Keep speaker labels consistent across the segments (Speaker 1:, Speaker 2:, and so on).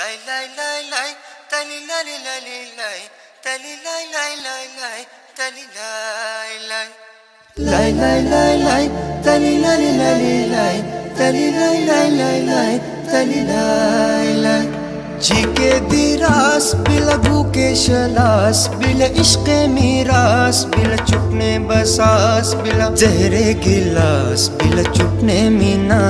Speaker 1: Lay lay lay lay, tali lali lali lay, tali lay lay lay lay, tali lay lay. Lay lay lay lay, tali lali lali lay, tali lay lay lay lay, tali lay lay. जी के Dirac बिला भूखे शलास बिला इश्क मीरास बिला चुपने बसास बिला जहरे गिलास बिला चुपने मीनास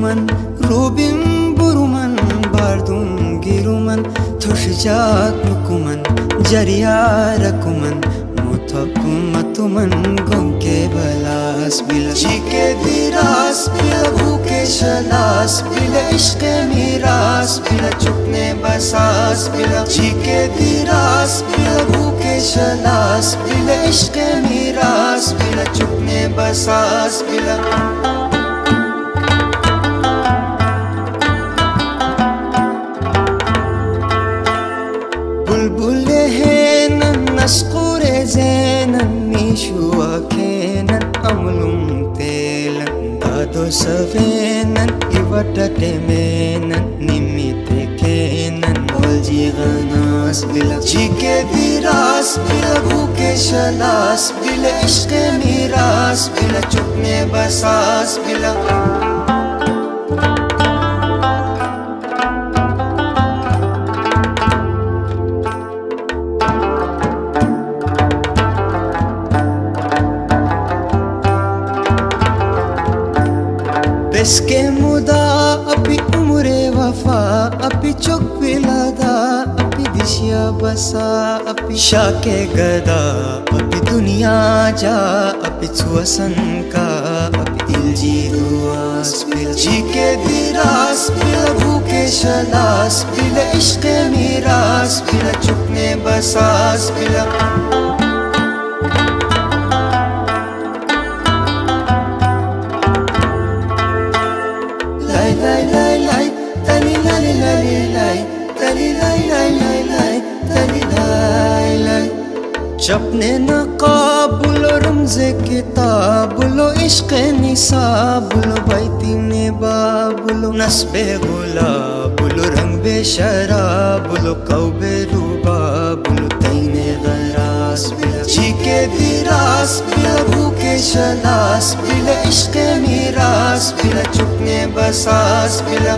Speaker 1: hiruman rubin buruman bardum giruman thushjat nukuman jariya तुमन गुम के बलास बिला चीके दिरास बिला भूखे शलास बिला, इश्क मीरास बिला, चुपने बसास बिला चीके दिरास बिला, इश्क मीरास बिला, चुपने बसास बिला। ेन निरास बलभूकेश पिले विरास बलने बस बला रिस्के मुदा अभी उमरे वफा, अपि चुक लदा, अपि दिशिया बसा अभी शाके गदा अभी दुनिया जा अभी सुवसन का अपि दिल जी दुआस मिल जी के दिरास मिल भूखे शलास मिल इश्क मिरास मिल चुकने बसास मिल lai lai lai tani lai lai lai tani lai lai lai lai tani lai lai. Chapne naqab lo ramze kitab lo ishq nisab lo baitine bab lo nasbe gulab lo rang be sharab lo qawbe rubab lo taine gharas bil jike diras bil शलास बिला इश्क मीरास बिला चुपने बसास बिला